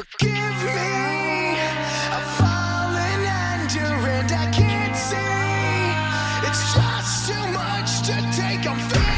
It's just too much to take.